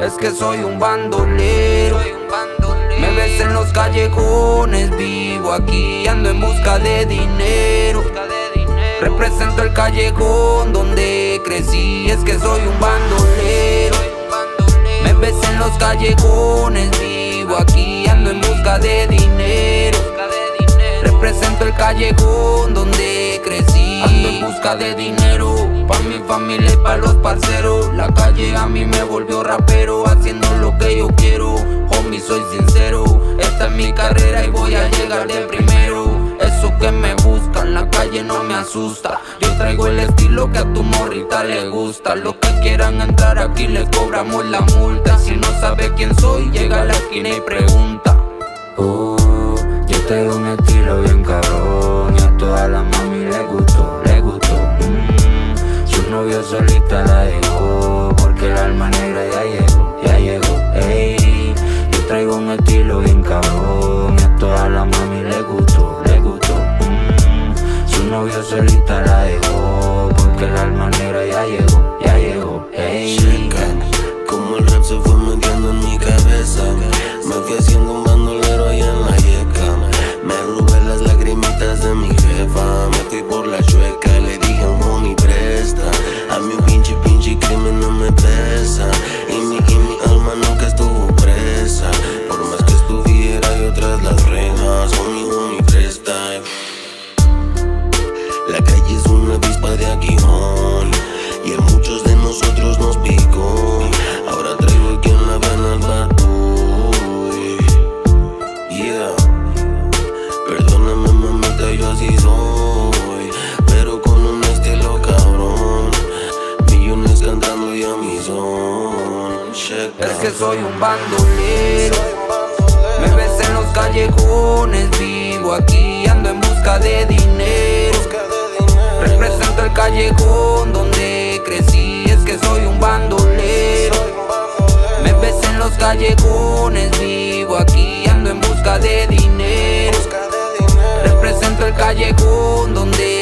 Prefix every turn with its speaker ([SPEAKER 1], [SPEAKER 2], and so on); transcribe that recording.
[SPEAKER 1] Es que soy un bandolero. Me ves en los callejones, vivo aquí, ando en busca de dinero. Represento el callejón donde crecí, es que soy un bandolero. Me ves en los callejones, vivo aquí, ando en busca de dinero. Represento el callejón donde crecí, ando en busca de dinero. Pa' mi familia y pa' los parceros. La calle a mí me volvió rapero, haciendo lo que yo quiero. Homie, soy sincero. Esta es mi carrera y voy a llegar de primero. Eso que me buscan, la calle no me asusta. Yo traigo el estilo que a tu morrita le gusta. Los que quieran entrar aquí le cobramos la multa. Si no sabe quién soy, llega a la esquina y pregunta.
[SPEAKER 2] Alma negra ya llegó, ya llegó. Ey, yo traigo un estilo bien cabrón a toda la mami le gustó, le gustó. Mm, su novio solita la dejó porque el alma negra ya llegó.
[SPEAKER 3] La calle es una avispa de aguijón Y a muchos de nosotros nos picó Ahora traigo aquí en la vena al Yeah Perdóname mamita, yo así soy Pero con un estilo cabrón Millones cantando y a mi son Checa.
[SPEAKER 1] Es que soy un bandolero. Me ves en los callejones, vivo aquí, ando en busca de dinero. Callejón donde crecí, es que soy un bandolero. Me ves en los callejones, vivo aquí, ando en busca de dinero. Represento el callejón donde.